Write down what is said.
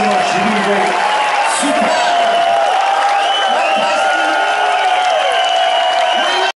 so much.